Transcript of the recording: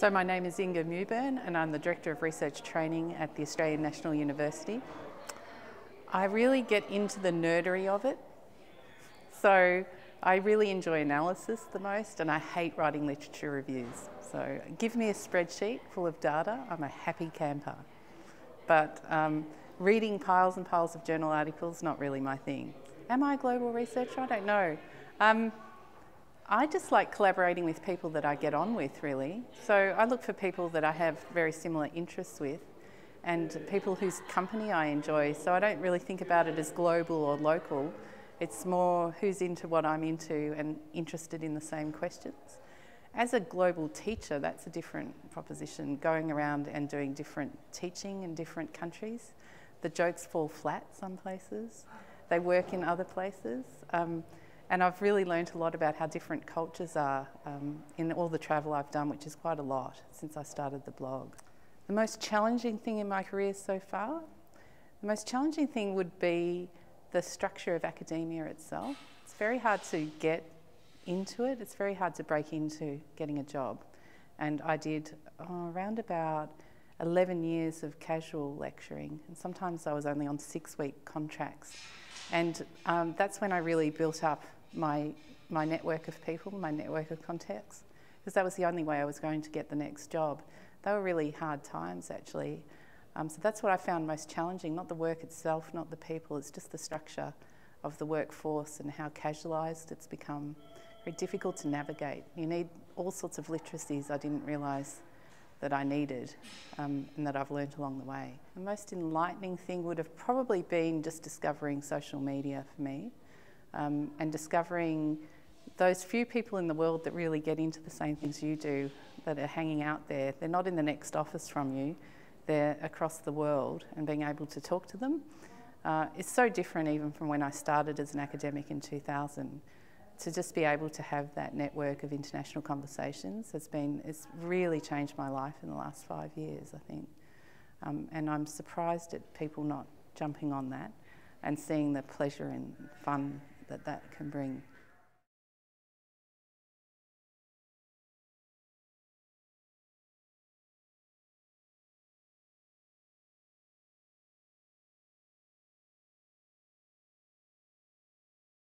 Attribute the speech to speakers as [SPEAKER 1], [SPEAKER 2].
[SPEAKER 1] So my name is Inger Mewburn and I'm the Director of Research Training at the Australian National University. I really get into the nerdery of it. So I really enjoy analysis the most and I hate writing literature reviews. So give me a spreadsheet full of data, I'm a happy camper. But um, reading piles and piles of journal articles, not really my thing. Am I a global researcher? I don't know. Um, I just like collaborating with people that I get on with, really. So I look for people that I have very similar interests with and people whose company I enjoy. So I don't really think about it as global or local. It's more who's into what I'm into and interested in the same questions. As a global teacher, that's a different proposition, going around and doing different teaching in different countries. The jokes fall flat some places, they work in other places. Um, and I've really learned a lot about how different cultures are um, in all the travel I've done, which is quite a lot since I started the blog. The most challenging thing in my career so far, the most challenging thing would be the structure of academia itself. It's very hard to get into it. It's very hard to break into getting a job. And I did oh, around about 11 years of casual lecturing, and sometimes I was only on six week contracts. And um, that's when I really built up my, my network of people, my network of contacts, because that was the only way I was going to get the next job. They were really hard times, actually. Um, so that's what I found most challenging, not the work itself, not the people, it's just the structure of the workforce and how casualised it's become. Very difficult to navigate. You need all sorts of literacies I didn't realise that I needed um, and that I've learnt along the way. The most enlightening thing would have probably been just discovering social media for me um, and discovering those few people in the world that really get into the same things you do, that are hanging out there. They're not in the next office from you, they're across the world, and being able to talk to them uh, is so different even from when I started as an academic in 2000. To just be able to have that network of international conversations has been, it's really changed my life in the last five years, I think. Um, and I'm surprised at people not jumping on that and seeing the pleasure and fun that that can bring.